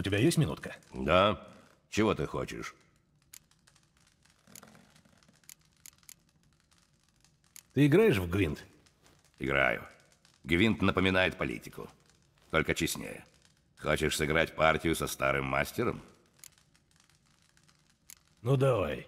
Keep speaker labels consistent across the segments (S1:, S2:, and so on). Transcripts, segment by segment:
S1: У тебя есть минутка?
S2: Да. Чего ты хочешь?
S1: Ты играешь в Гвинт?
S2: Играю. Гвинт напоминает политику. Только честнее. Хочешь сыграть партию со старым мастером?
S1: Ну давай.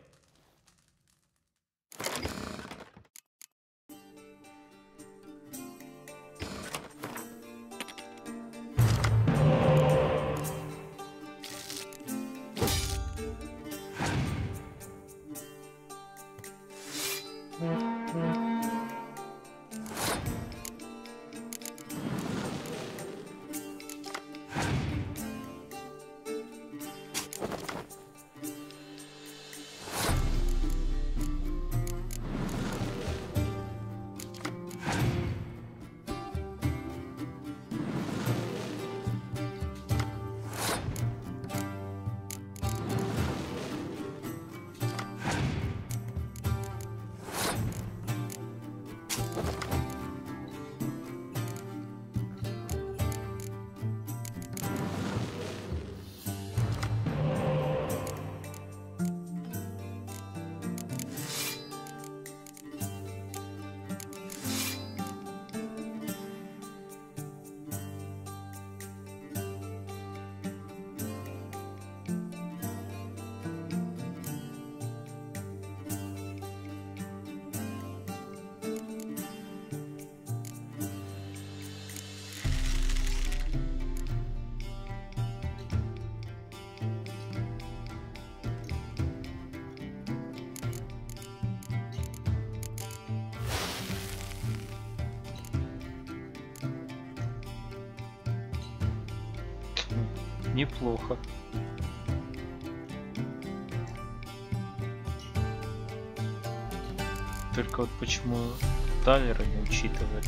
S3: Талеры не учитывает.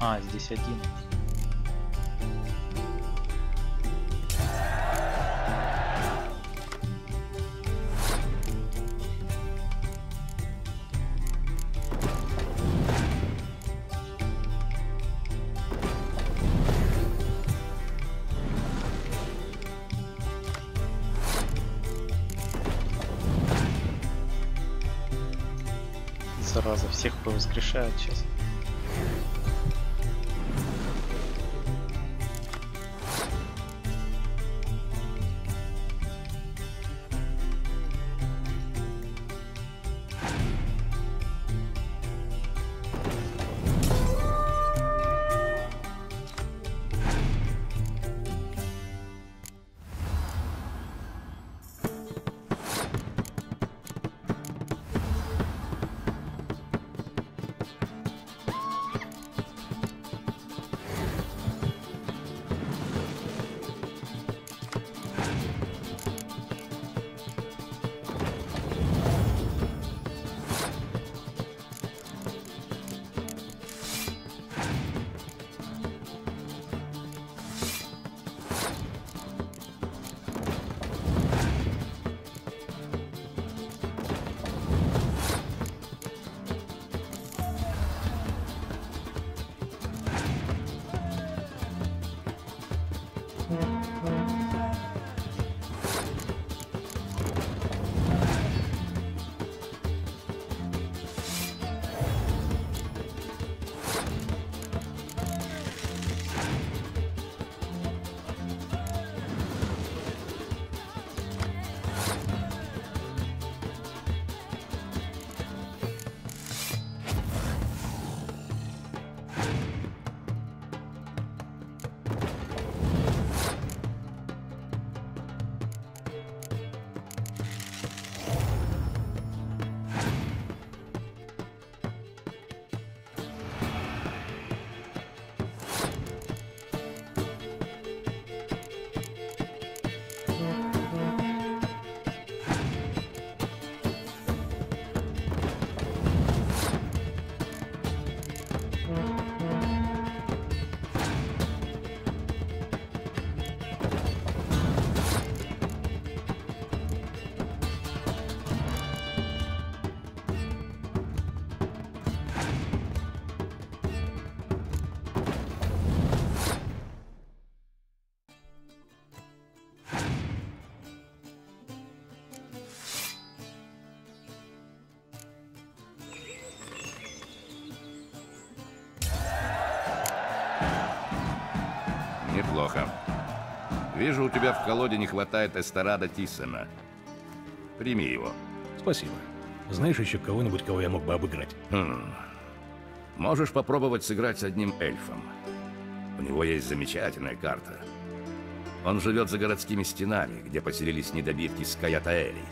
S3: А, здесь один. Зараза, всех повоскрешают сейчас.
S2: Вижу, у тебя в колоде не хватает эстерада Тиссена. Прими его.
S1: Спасибо. Знаешь еще кого-нибудь, кого я мог бы обыграть?
S2: Хм. Можешь попробовать сыграть с одним эльфом. У него есть замечательная карта. Он живет за городскими стенами, где поселились недобитки Скаятаэлей.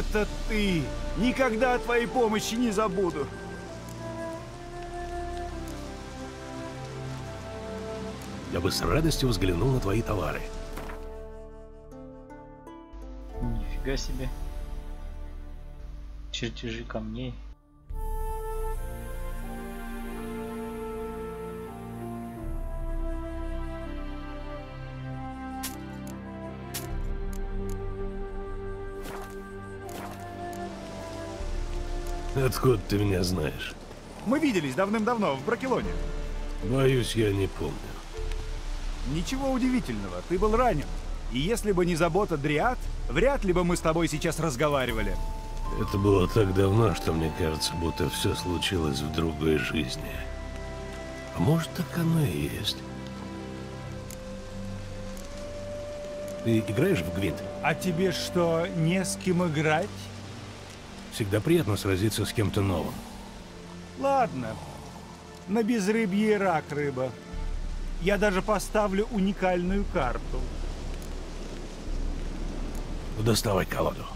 S4: Это ты! Никогда твоей помощи не забуду.
S1: Я бы с радостью взглянул на твои товары.
S3: Нифига себе. Чертежи камней.
S1: Откуда ты меня знаешь?
S4: Мы виделись давным-давно в Бракелоне.
S1: Боюсь, я не помню.
S4: Ничего удивительного, ты был ранен. И если бы не забота Дриад, вряд ли бы мы с тобой сейчас разговаривали.
S1: Это было так давно, что мне кажется, будто все случилось в другой жизни. А может, так оно и есть. Ты играешь в Гвинт?
S4: А тебе что, не с кем играть?
S1: Всегда приятно сразиться с кем-то новым.
S4: Ладно. На безрыбье рак рыба. Я даже поставлю уникальную карту.
S1: Доставай колоду.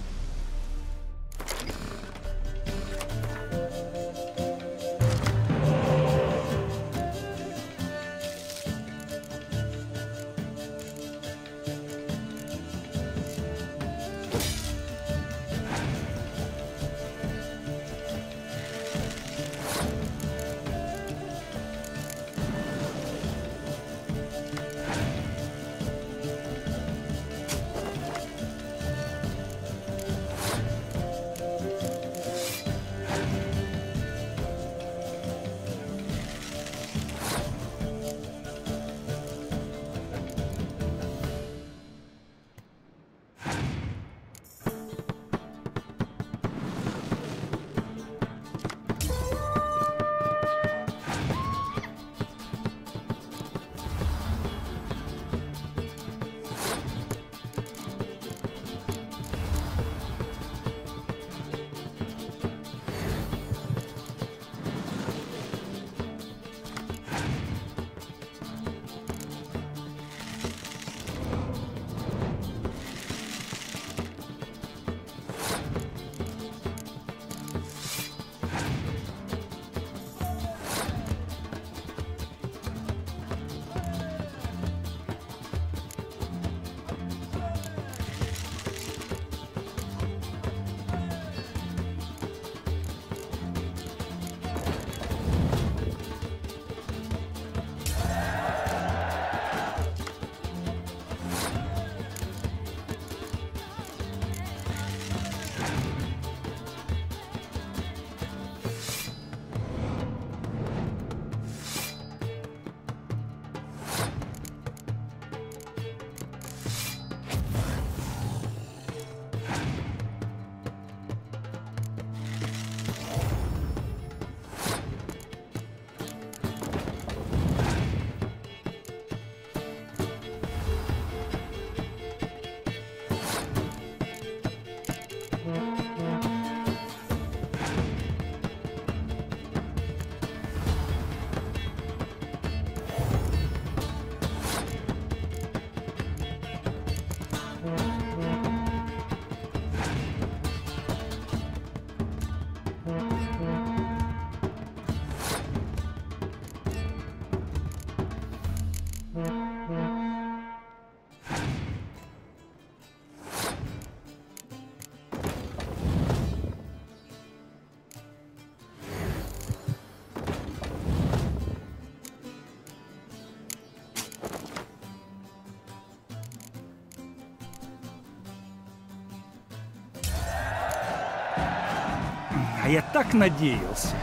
S4: А я так надеялся.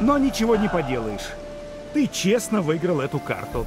S4: Но ничего не поделаешь. Ты честно выиграл эту карту.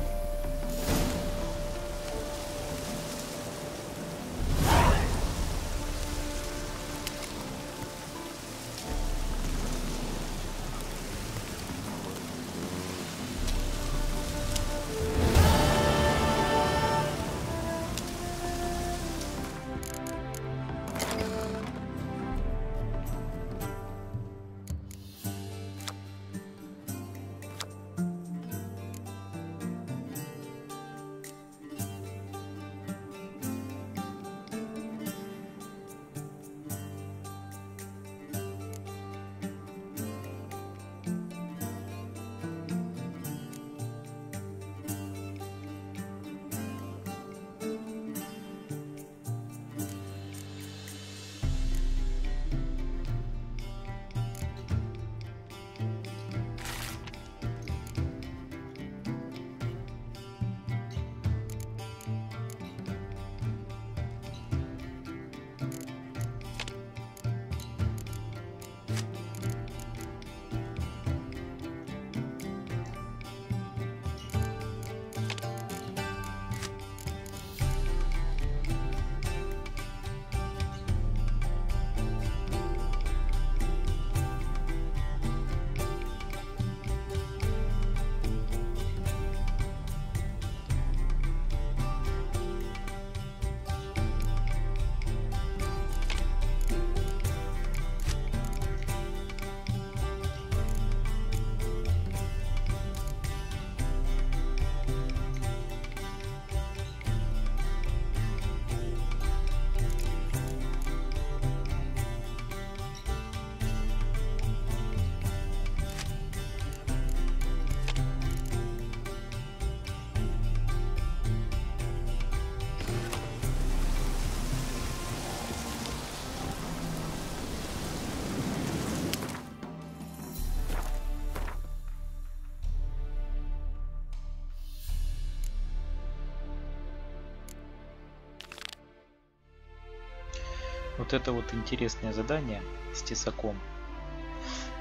S3: Это вот интересное задание с тесаком.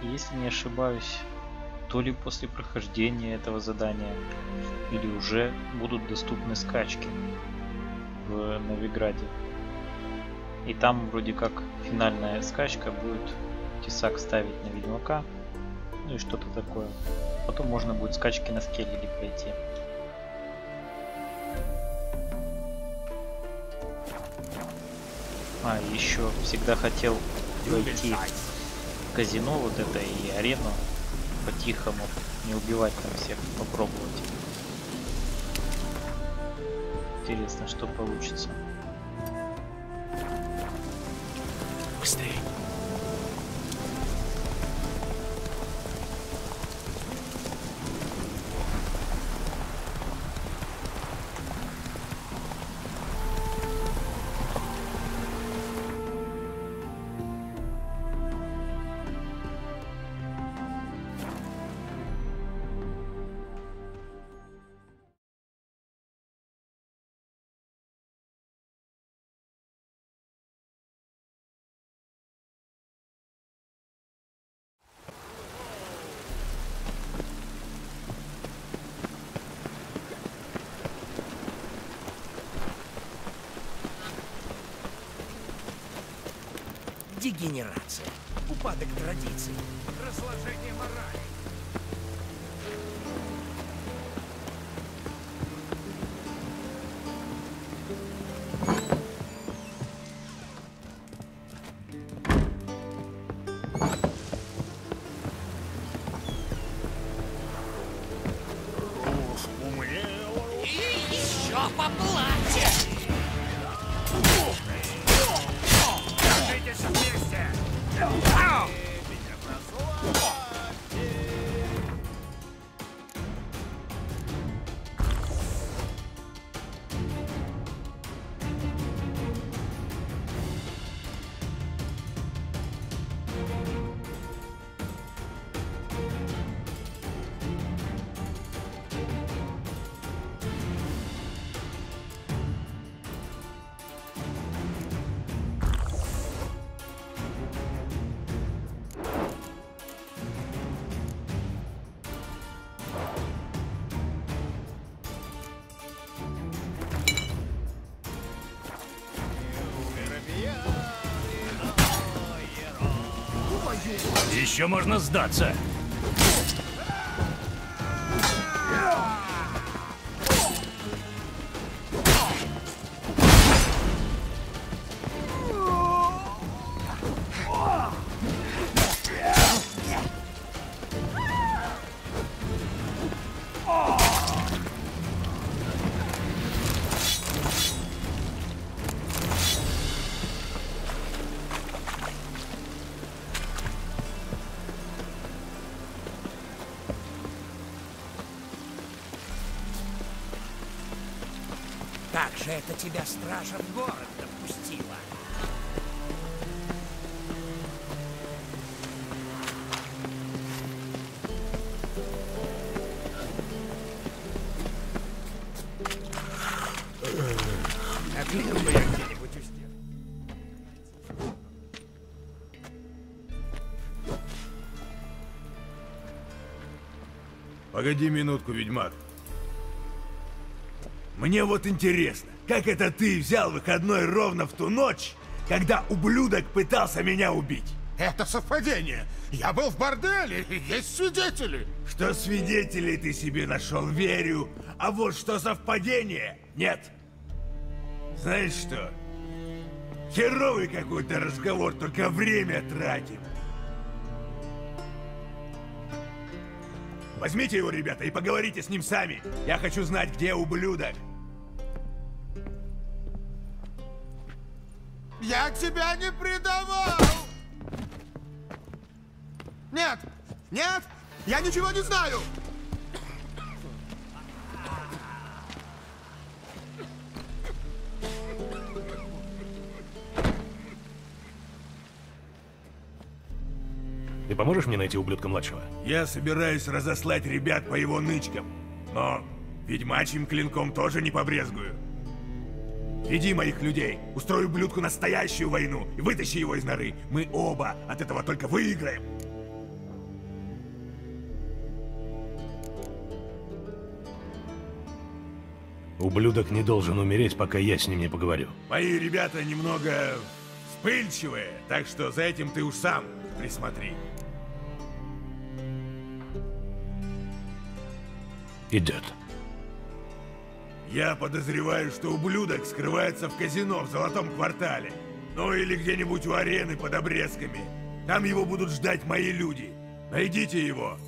S3: И если не ошибаюсь, то ли после прохождения этого задания, или уже будут доступны скачки в Новиграде. И там вроде как финальная скачка будет тесак ставить на Ведьмака, ну и что-то такое. Потом можно будет скачки на скеллиге пройти. А, еще всегда хотел войти в казино вот это и арену по-тихому, не убивать там всех, попробовать. Интересно, что получится.
S5: Дегенерация. Упадок традиций. Еще
S4: можно сдаться.
S5: Стража в город допустила? Отлил бы я где-нибудь у.
S6: Погоди минутку, ведьмак. Мне вот интересно, как это ты взял выходной ровно в ту ночь, когда ублюдок пытался меня убить?
S7: Это совпадение. Я был в борделе, и есть свидетели.
S6: Что свидетелей ты себе нашел, верю. А вот что совпадение, нет. Знаешь что? Херовый какой-то разговор, только время тратим. Возьмите его, ребята, и поговорите с ним сами. Я хочу знать, где ублюдок.
S7: Я тебя не предавал. Нет, нет, я ничего не знаю.
S1: Ты поможешь мне найти ублюдка младшего?
S6: Я собираюсь разослать ребят по его нычкам. Но ведьмачьим клинком тоже не побрезгую. Веди моих людей, устрой ублюдку настоящую войну и вытащи его из норы. Мы оба от этого только выиграем.
S1: Ублюдок не должен умереть, пока я с ним не поговорю.
S6: Мои ребята немного вспыльчивые, так что за этим ты уж сам присмотри.
S1: Идет.
S6: Я подозреваю, что ублюдок скрывается в казино в Золотом квартале. Ну или где-нибудь у арены под обрезками. Там его будут ждать мои люди. Найдите его.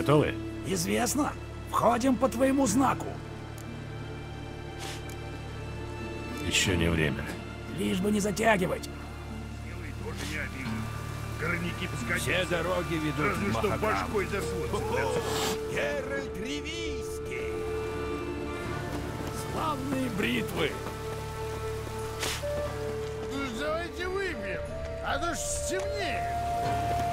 S5: Готовы? Известно. Входим по твоему знаку.
S1: Еще не время.
S5: Лишь бы не затягивать.
S4: Все дороги ведут в Махакам.
S6: Геральт Ривийский!
S5: Славные бритвы.
S7: Давайте выпьем, а то ж стемнеет.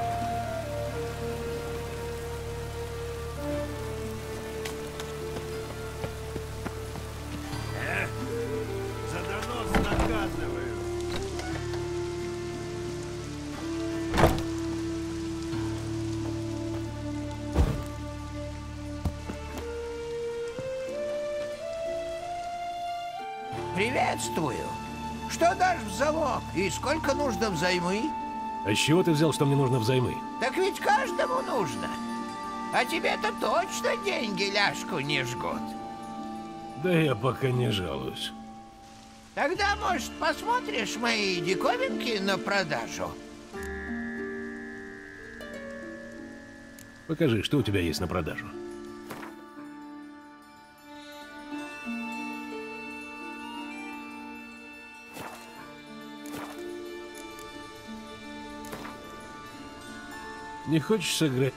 S8: Приветствую. Что дашь в залог и сколько нужно взаймы?
S1: А с чего ты взял, что мне нужно взаймы?
S8: Так ведь каждому нужно. А тебе-то точно деньги ляжку не жгут.
S1: Да я пока не жалуюсь.
S9: Тогда, может, посмотришь мои диковинки на продажу?
S1: Покажи, что у тебя есть на продажу. Не хочешь сыграть?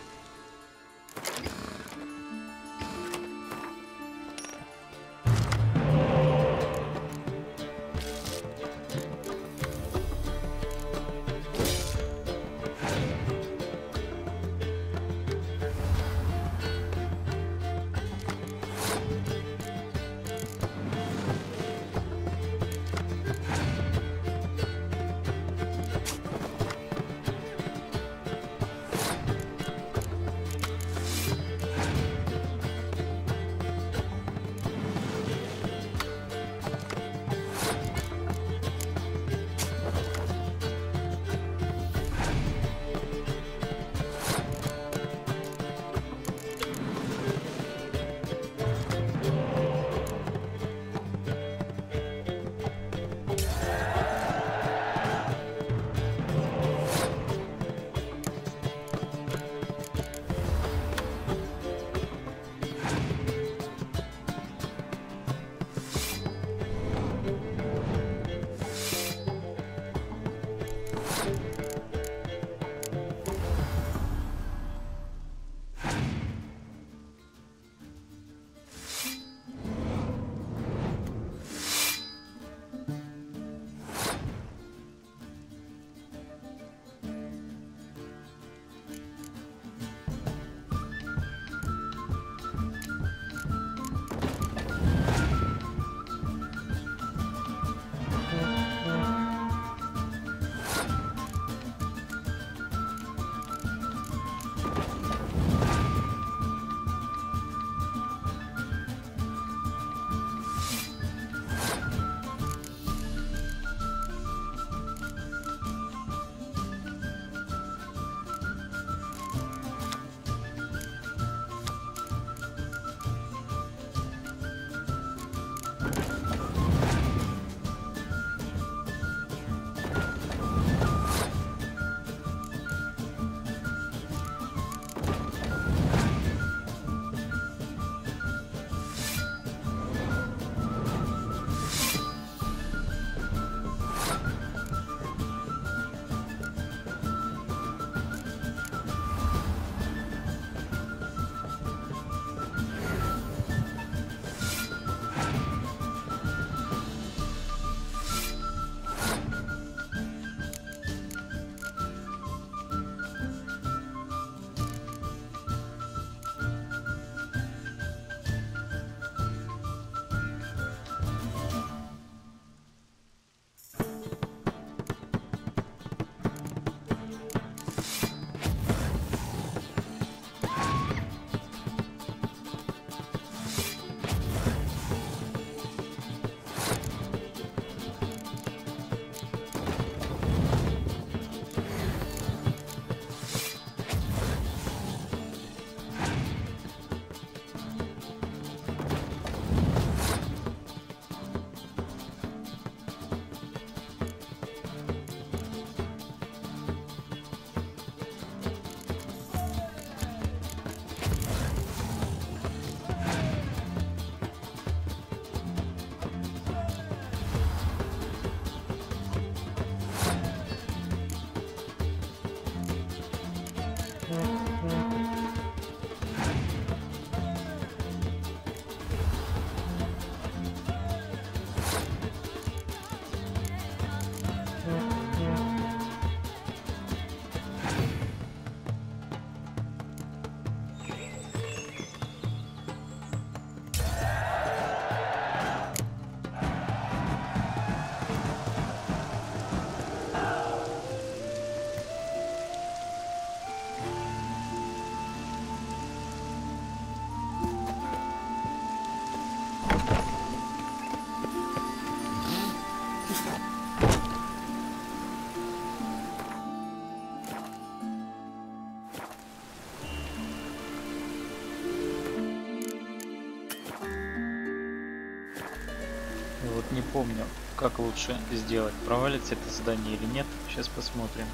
S3: Как лучше сделать, провалится это задание или нет. Сейчас посмотрим.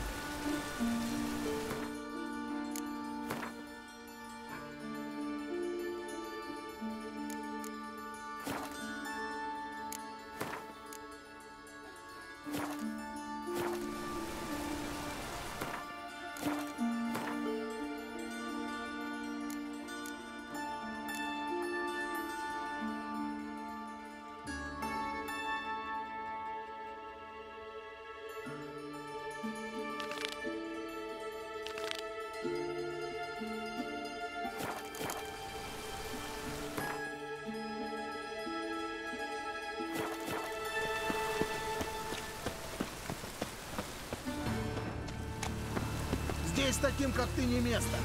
S7: Таким, как ты, не место.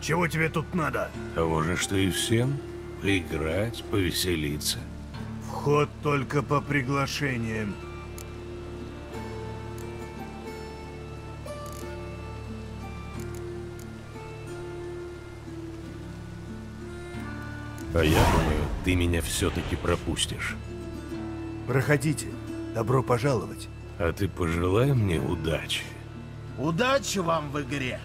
S6: Чего тебе тут надо?
S1: А может, что и всем? Поиграть, повеселиться.
S6: Вход только по приглашениям.
S1: А я думаю, ты меня все-таки пропустишь.
S6: Проходите. Добро пожаловать.
S1: А ты пожелай мне удачи.
S7: Удачи вам в игре.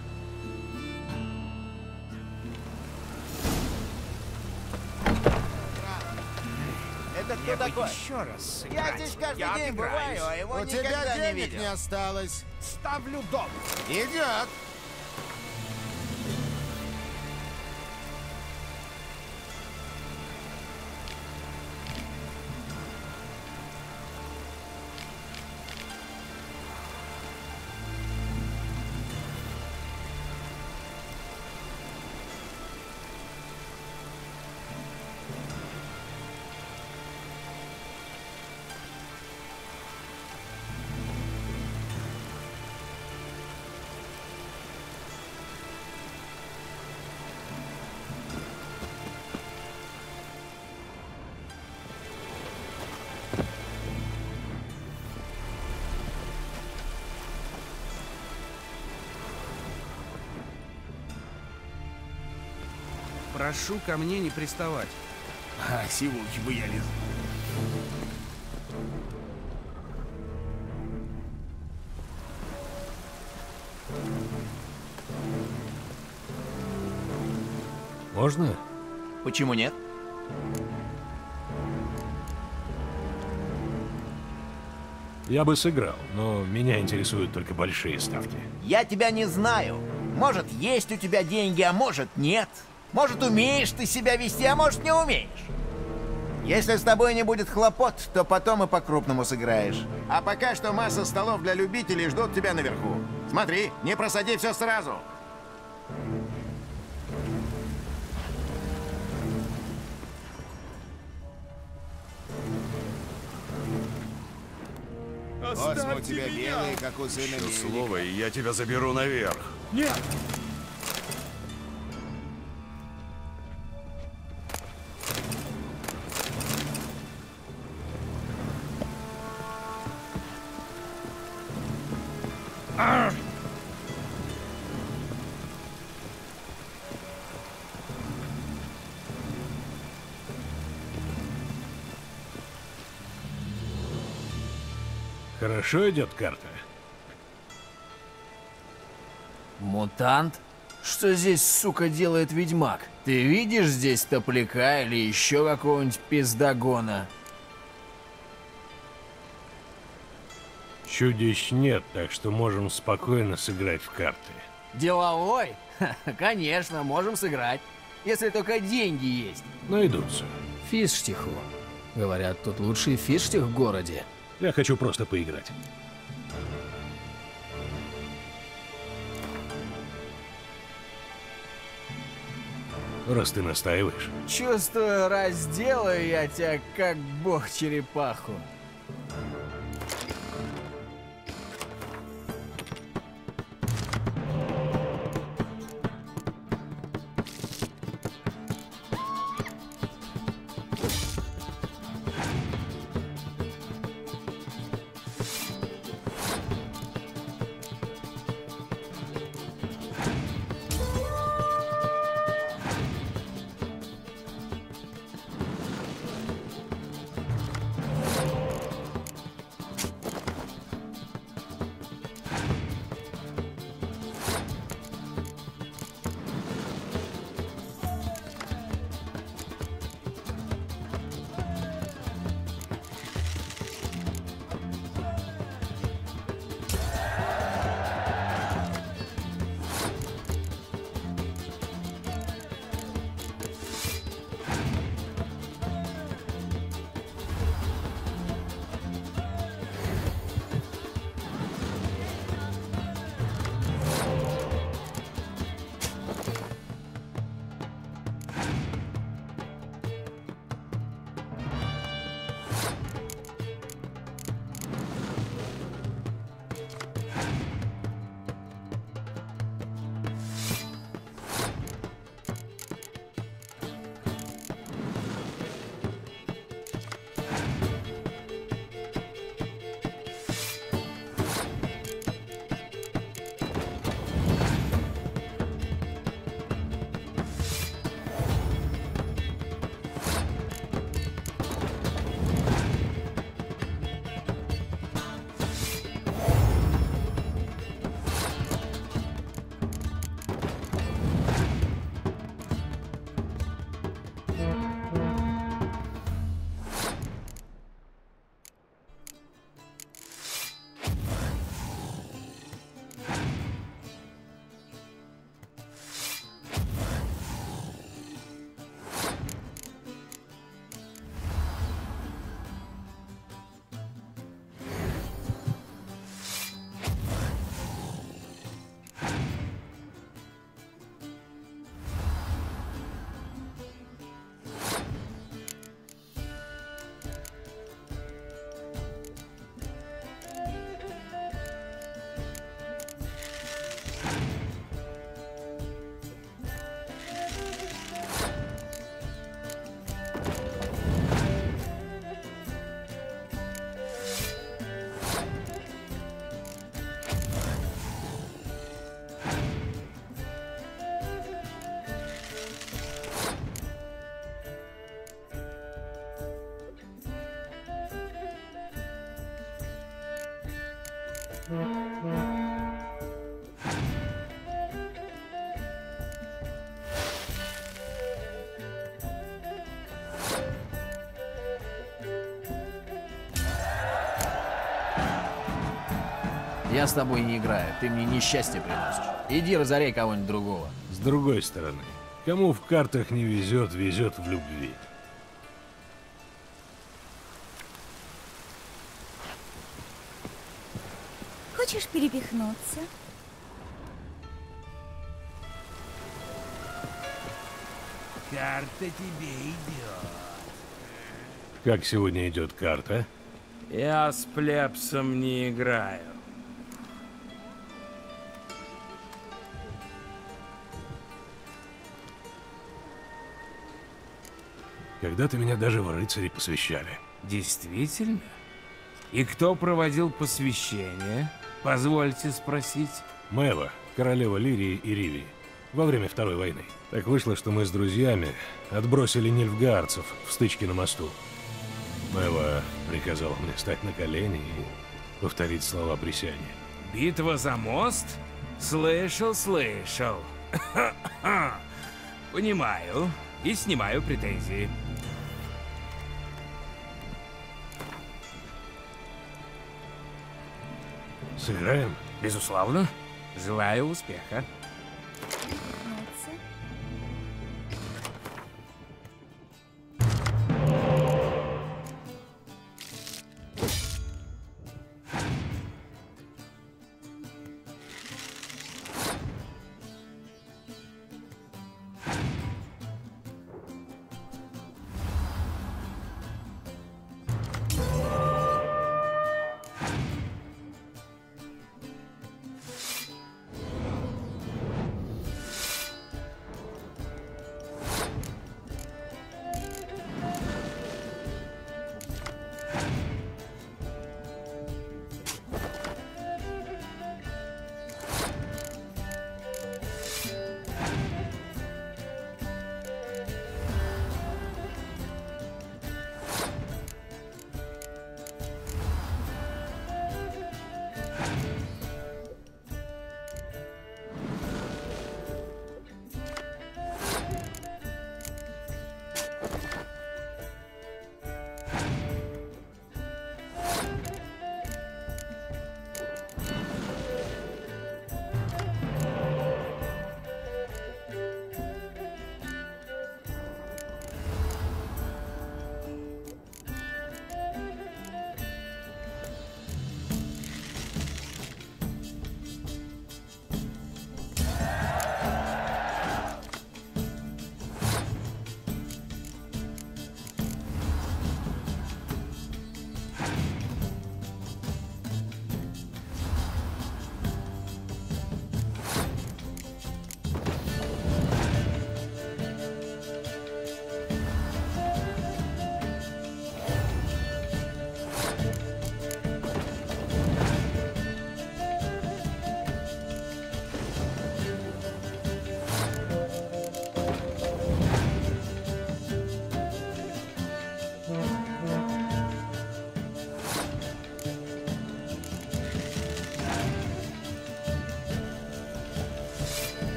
S8: Это кто такой?
S5: Еще раз
S8: Я здесь каждый день бываю, а его
S7: У
S8: никогда
S7: тебя
S8: не
S7: денег
S8: видел.
S7: не осталось.
S5: Ставлю дом.
S7: Идет.
S5: Прошу ко мне не приставать.
S6: А, сивухи бы я лез.
S1: Можно?
S9: Почему нет?
S1: Я бы сыграл, но меня интересуют только большие ставки.
S9: Я тебя не знаю. Может, есть у тебя деньги, а может, нет. Может, умеешь ты себя вести, а может, не умеешь. Если с тобой не будет хлопот, то потом и по-крупному сыграешь. А пока что масса столов для любителей ждут тебя наверху. Смотри, не просади все сразу.
S6: Космы у тебя белые, как у сына Слово, и я тебя заберу наверх.
S5: Нет!
S1: Хорошо идет карта?
S10: Мутант? Что здесь, сука, делает ведьмак? Ты видишь здесь топляка или еще какого-нибудь пиздогона?
S1: Чудищ нет, так что можем спокойно сыграть в карты.
S10: Деловой? Ха, Конечно, можем сыграть. Если только деньги есть.
S1: Найдутся.
S10: Фиштиху. Говорят, тут лучший фиштих в городе.
S1: Я хочу просто поиграть. Раз ты настаиваешь.
S10: Чувствую, разделаю я тебя, как бог черепаху. Я с тобой не играю, ты мне несчастье приносишь. Иди разоряй кого-нибудь другого.
S1: С другой стороны, кому в картах не везет, везет в любви.
S11: Хочешь перепихнуться?
S5: Карта тебе идет.
S1: Как сегодня идет карта?
S5: Я с плебсом не играю.
S1: Когда-то меня даже в рыцари посвящали.
S5: Действительно? И кто проводил посвящение? Позвольте спросить.
S1: Мэва, королева Лирии и Ривии, во время Второй войны. Так вышло, что мы с друзьями отбросили нильфгаарцев в стычке на мосту. Мэва приказала мне встать на колени и повторить слова присяги.
S5: Битва за мост? Слышал, слышал. Понимаю и снимаю претензии.
S1: Сыграем?
S5: Безусловно. Желаю успеха.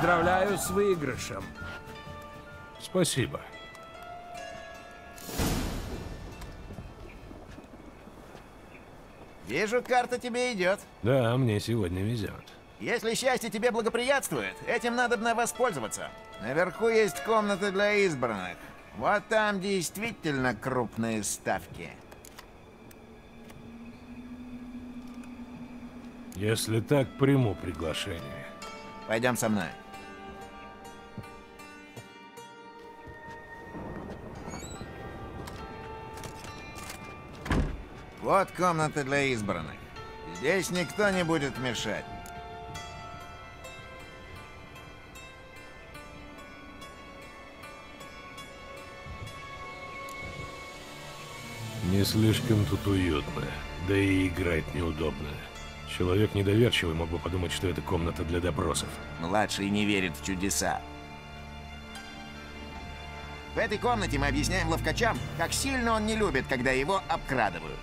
S5: Поздравляю с выигрышем.
S1: Спасибо.
S9: Вижу, карта тебе идет.
S1: Да, мне сегодня везет.
S9: Если счастье тебе благоприятствует, этим надо бы воспользоваться. Наверху есть комната для избранных. Вот там действительно крупные ставки.
S1: Если так, приму приглашение.
S9: Пойдем со мной. Вот комната для избранных. Здесь никто не будет мешать.
S1: Не слишком тут уютно, да и играть неудобно. Человек недоверчивый мог бы подумать, что это комната для допросов.
S9: Младший не верит в чудеса. В этой комнате мы объясняем ловкачам, как сильно он не любит, когда его обкрадывают.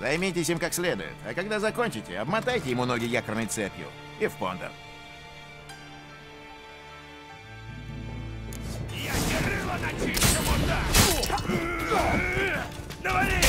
S9: Займитесь им как следует, а когда закончите, обмотайте ему ноги якорной цепью и в пондер.
S12: Я не рыло начищу, мудак! Давай!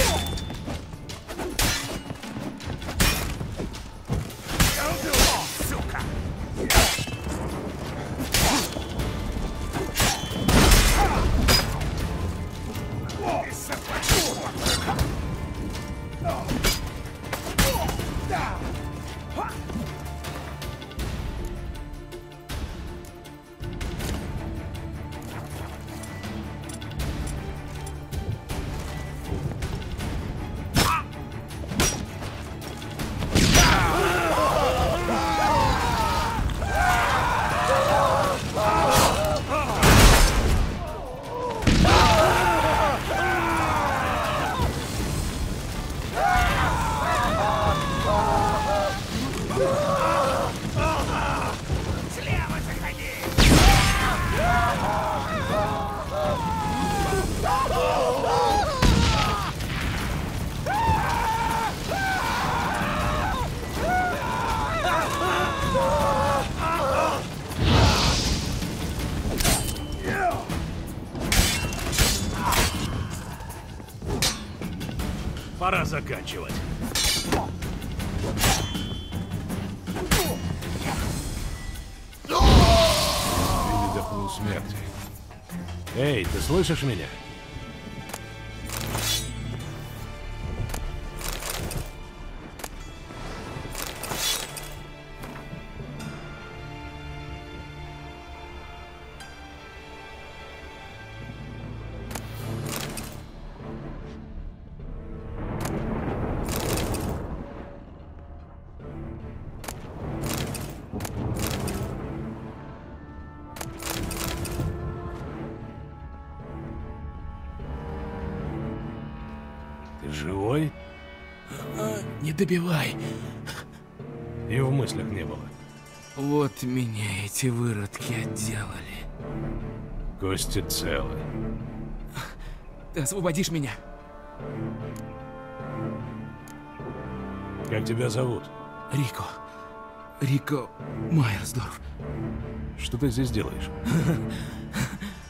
S1: Пора заканчивать. Или до полусмерти. Эй, ты слышишь меня?
S5: Добивай.
S1: И в мыслях не было.
S5: Вот меня эти выродки отделали.
S1: Кости целы.
S5: Ты освободишь меня?
S1: Как тебя зовут?
S5: Рико. Рико Майерсдорф.
S1: Что ты здесь делаешь?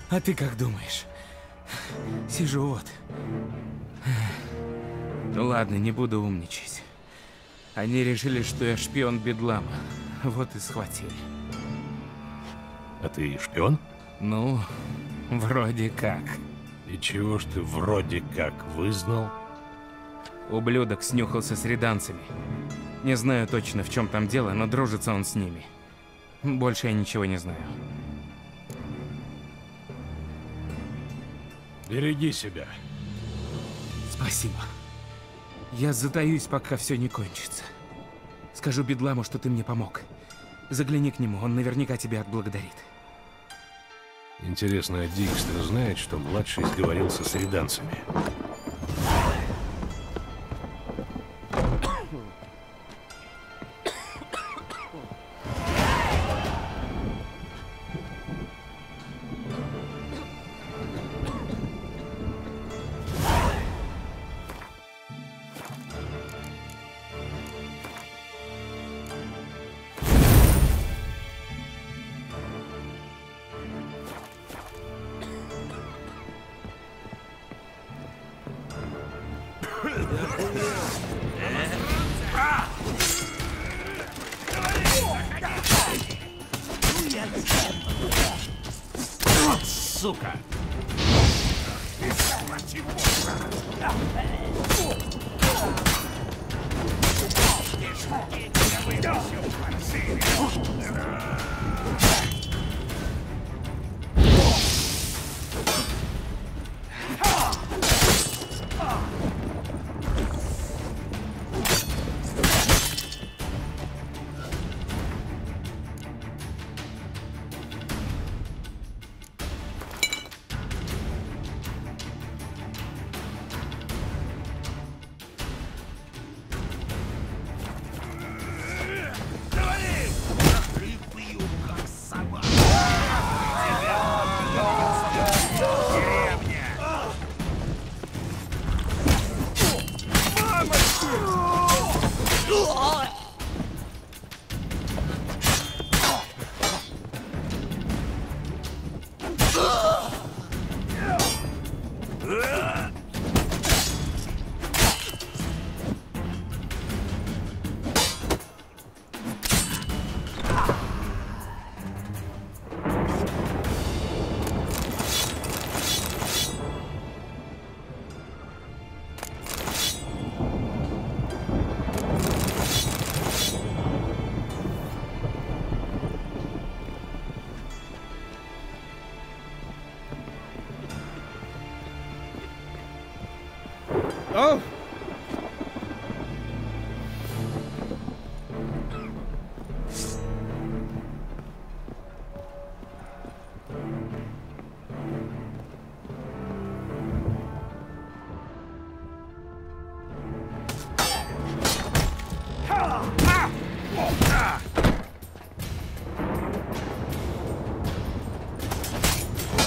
S5: А ты как думаешь? Сижу вот. Ну ладно, не буду умничать. Они решили, что я шпион Бедлама. Вот и схватили.
S1: А ты шпион?
S5: Ну, вроде как.
S1: И чего ж ты вроде как вызнал?
S5: Ублюдок снюхался с реданцами. Не знаю точно, в чем там дело, но дружится он с ними. Больше я ничего не знаю.
S1: Береги себя.
S5: Спасибо. Я затаюсь, пока все не кончится. Скажу Бедламу, что ты мне помог. Загляни к нему, он наверняка тебя отблагодарит.
S1: Интересно, а Дикстер знает, что младший сговорился с реданцами?
S13: Сука!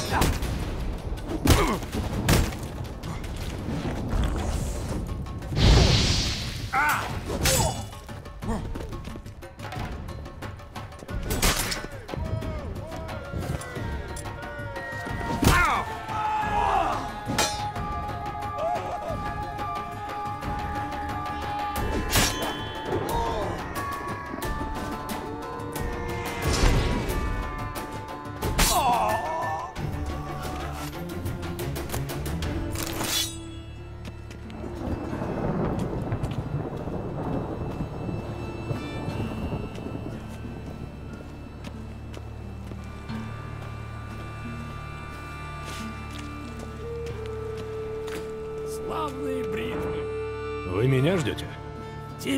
S1: Shut up!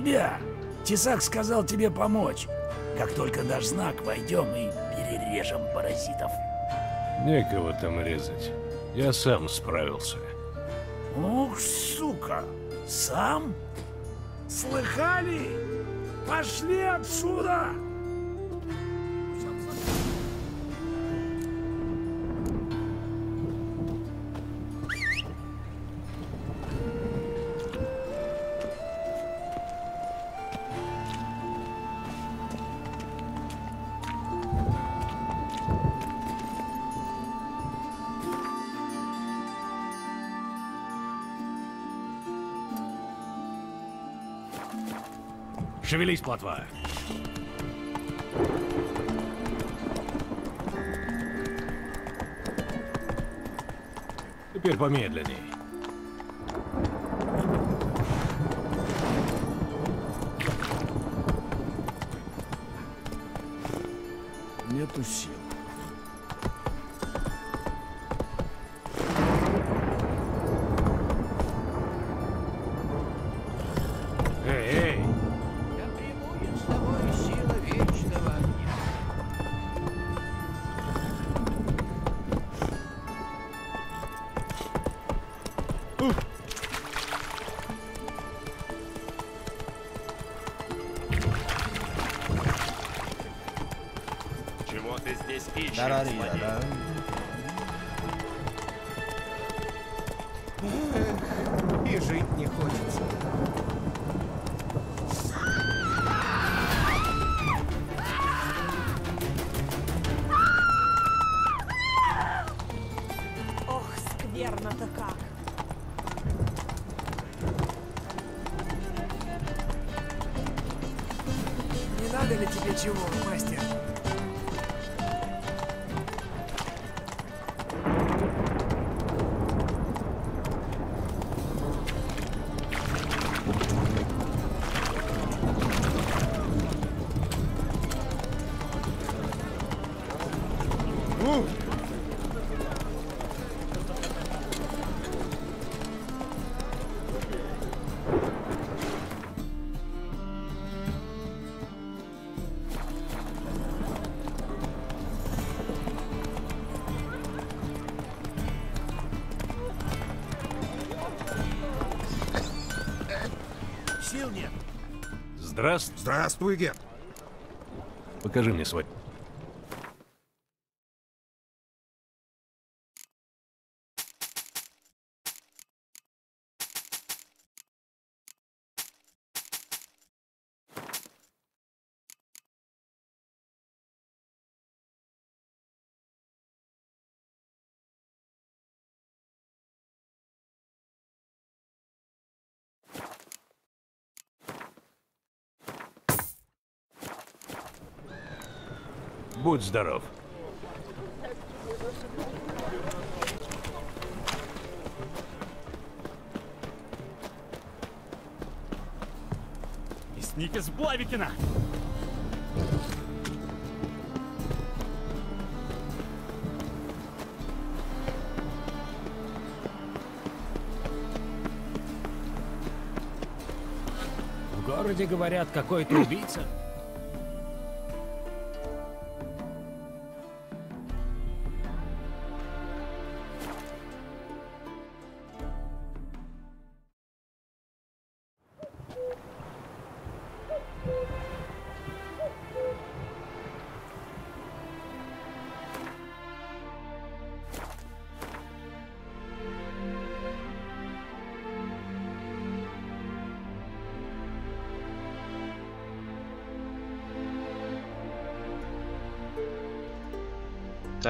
S13: Тебя. Тесак сказал тебе помочь. Как только дашь знак, войдем и перережем паразитов.
S1: Некого там резать. Я сам справился.
S13: Ух, сука! Сам? Слыхали? Пошли отсюда!
S1: Шевелись, плотва. Теперь помедленней.
S13: Нету сил.
S10: Тарари,
S14: злодей?
S10: да.
S8: И жить не хочется.
S1: Здравствуй.
S7: Гет.
S1: Покажи мне свой. Будь здоров.
S15: Мясник из Блавикина!
S13: В городе, говорят, какой-то убийца.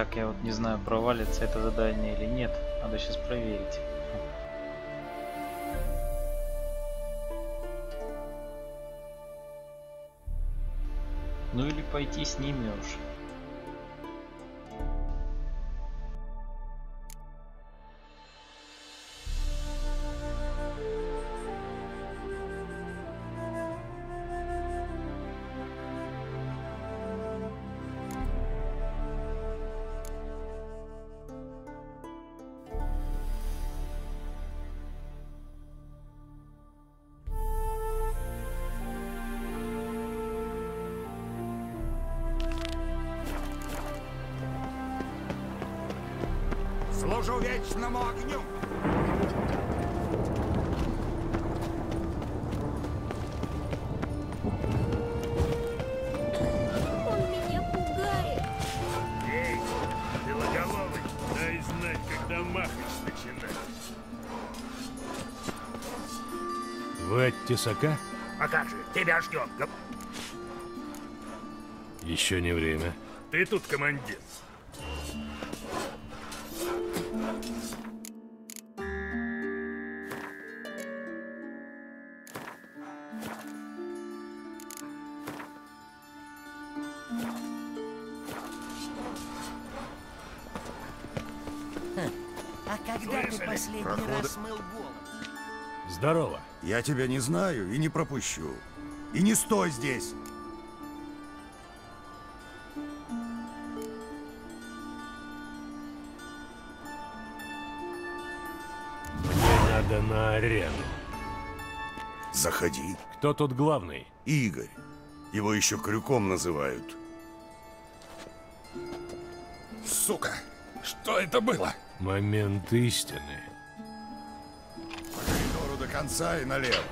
S3: Так, я вот не знаю, провалится это задание или нет. Надо сейчас проверить. Ну или пойти с ними уж.
S1: Тесака?
S16: А как же, тебя гов-
S1: Еще не время.
S16: Ты тут командир.
S7: Я тебя не знаю и не пропущу. И не стой здесь!
S1: Мне надо на арену.
S7: Заходи.
S1: Кто тут главный?
S7: Игорь. Его еще крюком называют. Сука! Что это было?
S1: Момент истины.
S7: Конца и налево.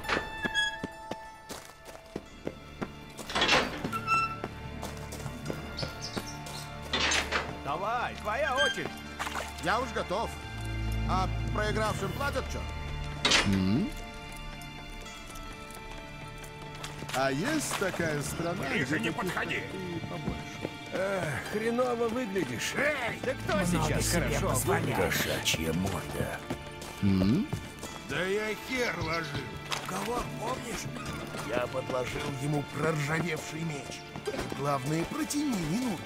S4: Давай, твоя очередь.
S7: Я уж готов. А проигравшим платят что?
S17: А есть такая страна,
S16: Ближе
S17: где
S16: не подходи.
S17: побольше?
S4: Эх, хреново выглядишь.
S16: Эй!
S4: Да кто
S5: Много
S4: сейчас хорошо выглядит?
S7: Кошачья морда.
S6: Да я хер ложил.
S7: Уговор помнишь? Я подложил ему проржавевший меч. Главное, протяни минуту.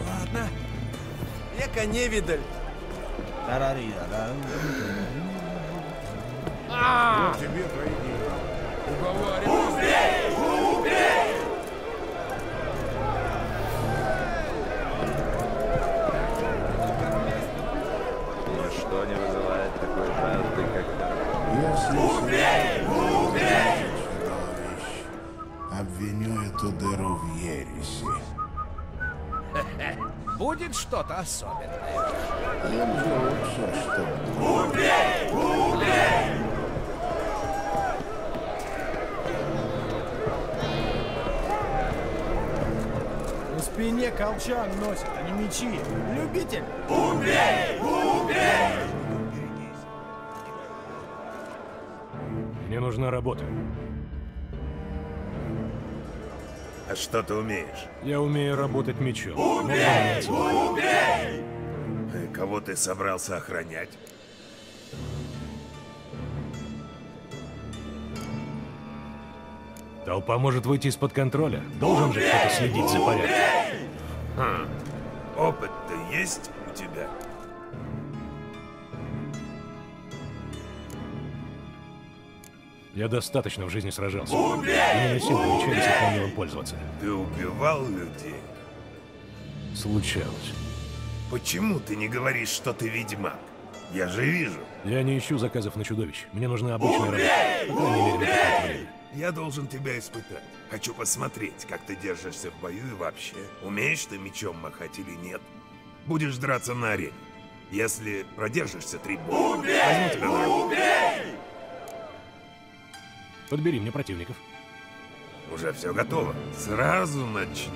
S4: Ладно. Века не видаль.
S7: Вот тебе твои деньги. Уговариваю.
S4: будет что-то особенное.
S17: Им лучше, что...
S4: Убей! Убей!
S15: На спине колчан носят, а не мечи. Любитель!
S6: Убей! Убей!
S1: Мне нужна работа.
S6: Что ты умеешь?
S1: Я умею работать мечом. Наняться.
S6: Убей! Э, Кого ты собрался охранять?
S1: Толпа может выйти из-под контроля. Должен же кто-то следить за порядком.
S6: Хм. Опыт-то есть
S1: Я достаточно в жизни сражался.
S6: Убей!
S1: И не носил бы меча, если бы умел им пользоваться.
S6: Ты убивал людей?
S1: Случалось.
S6: Почему ты не говоришь, что ты ведьмак? Я же вижу.
S1: Я не ищу заказов на чудовищ. Мне нужна обычная работа. По крайней мере, на время.
S6: Я должен тебя испытать. Хочу посмотреть, как ты держишься в бою и вообще. Умеешь ты мечом махать или нет? Будешь драться на арене. Если продержишься три боя, возьму тебя на работу.
S1: Подбери мне противников.
S6: Уже все готово. Сразу начнешь?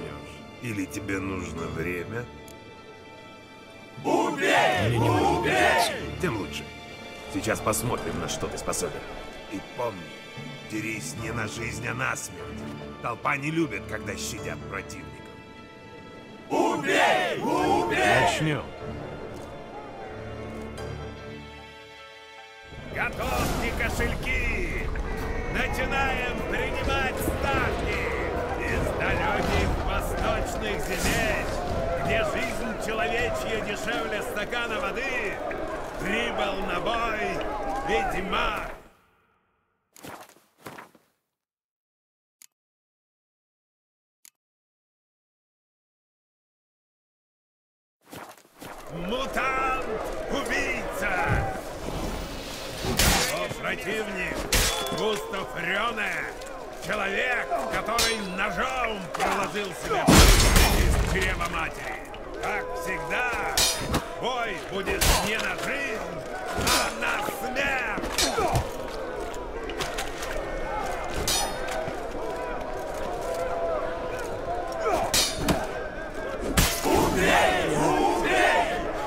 S6: Или тебе нужно время?
S1: Нужно бежать.
S6: Тем лучше. Сейчас посмотрим, на что ты способен. И помни, дерись не на жизнь, а на смерть. Толпа не любит, когда щадят противников. Убей!
S1: Начнем.
S16: Готовьте кошельки! Начинаем принимать ставки! Из далеких восточных земель, где жизнь человечья дешевле стакана воды, прибыл на бой ведьмак! Мутант-убийца! Его противник Густав Рёне, человек, который ножом проложил себе из чрева матери. Как всегда, бой будет не на жизнь, а на смерть!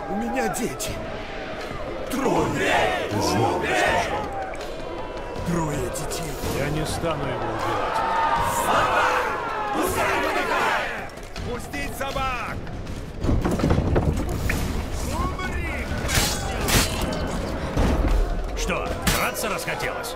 S7: У меня дети. Трое.
S1: Ты знал,
S7: Трое детей.
S1: Я не стану его убивать.
S16: Пустить собак!
S1: Что, драться расхотелось?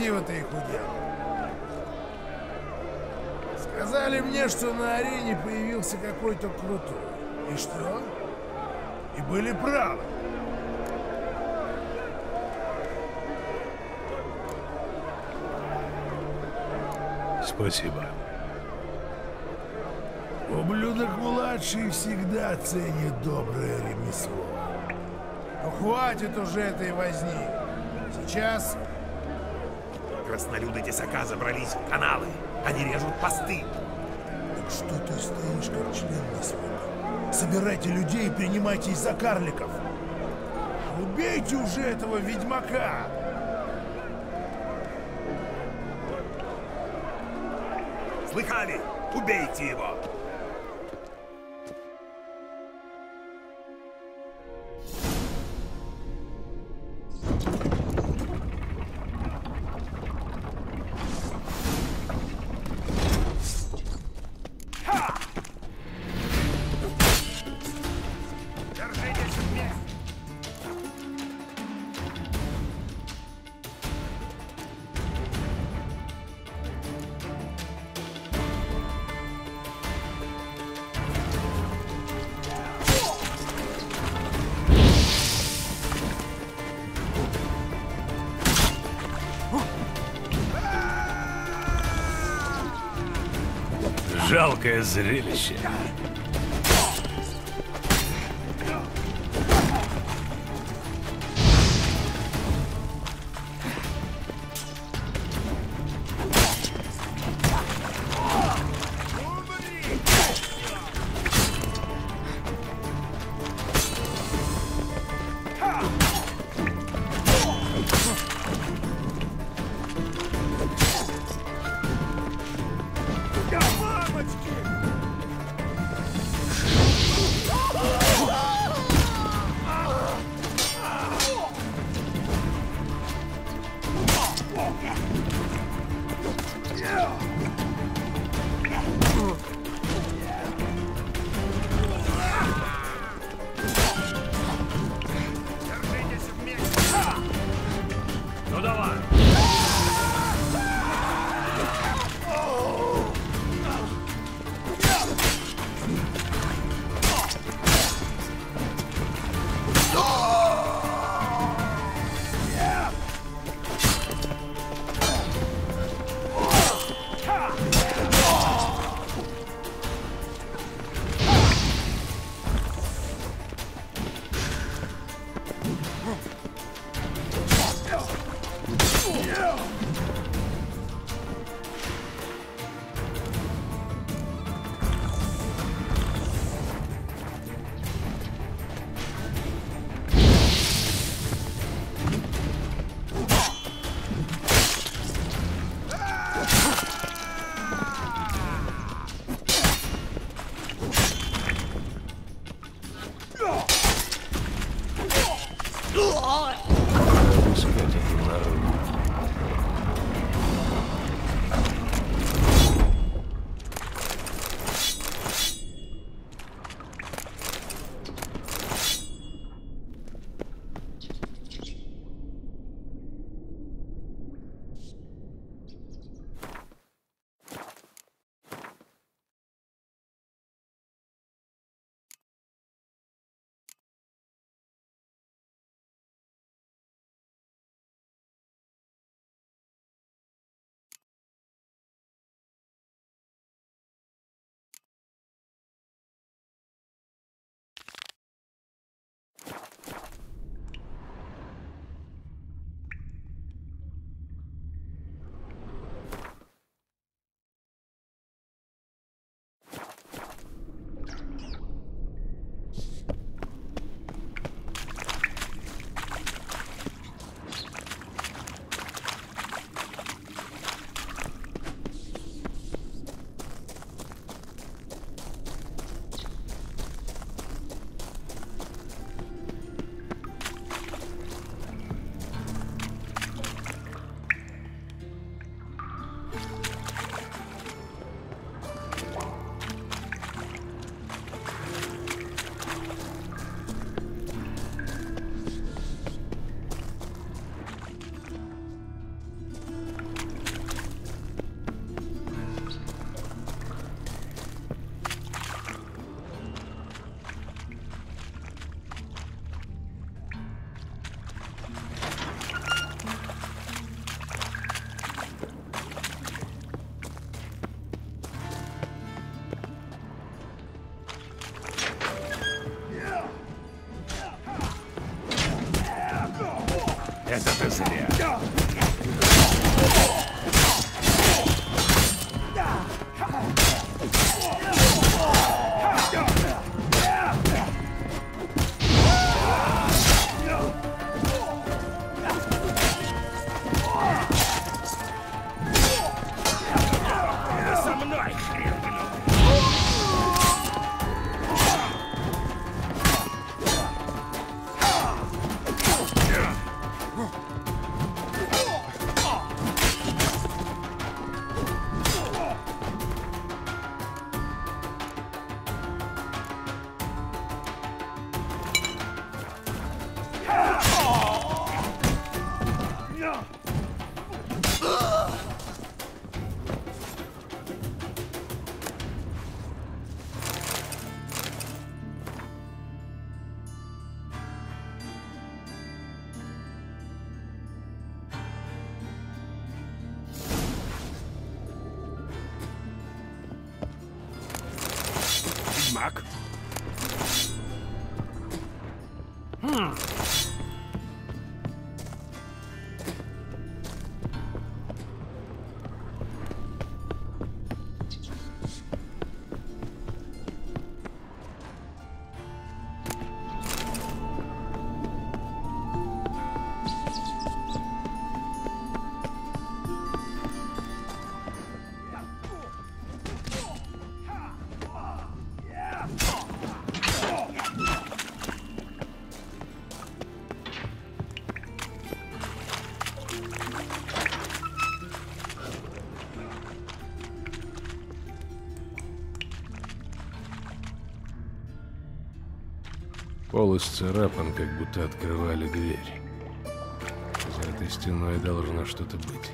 S7: Красиво ты их уделал. Сказали мне, что на арене появился какой-то крутой. И что? И были правы.
S1: Спасибо.
S7: Ублюдок-младший всегда ценит доброе ремесло. Ну хватит уже этой возни. Сейчас
S6: Краснолюды Тесака забрались в каналы. Они режут посты.
S7: Так что ты стоишь как член на своем? Собирайте людей и принимайте из-за карликов. Убейте уже этого ведьмака!
S6: Слыхали? Убейте его!
S1: Жалкое зрелище. Пол исцарапан, как будто открывали дверь. За этой стеной должно что-то быть.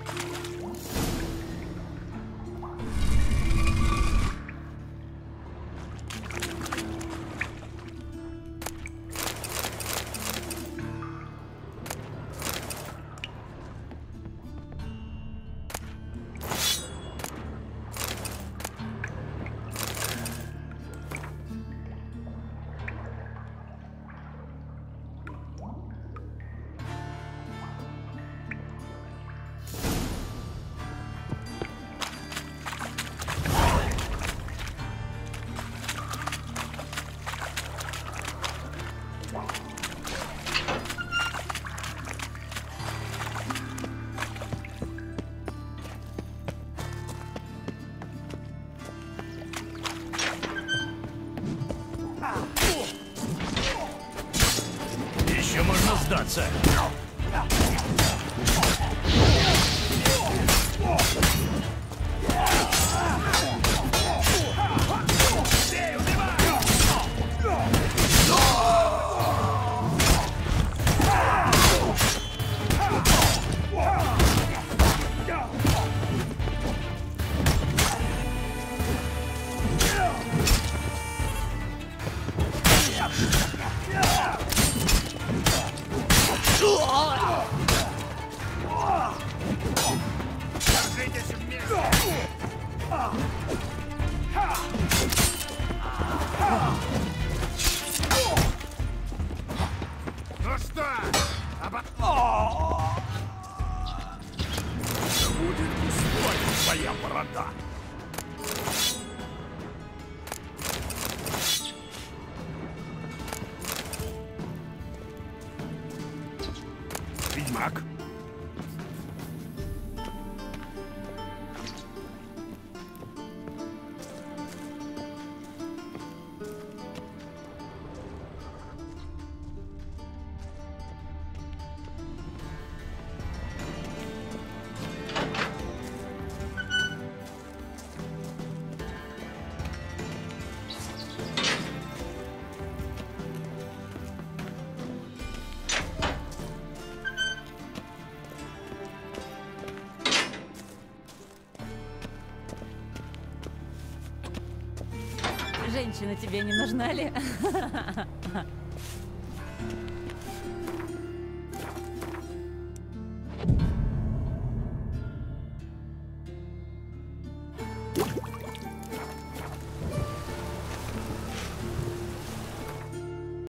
S11: Женщина тебе не нужна ли?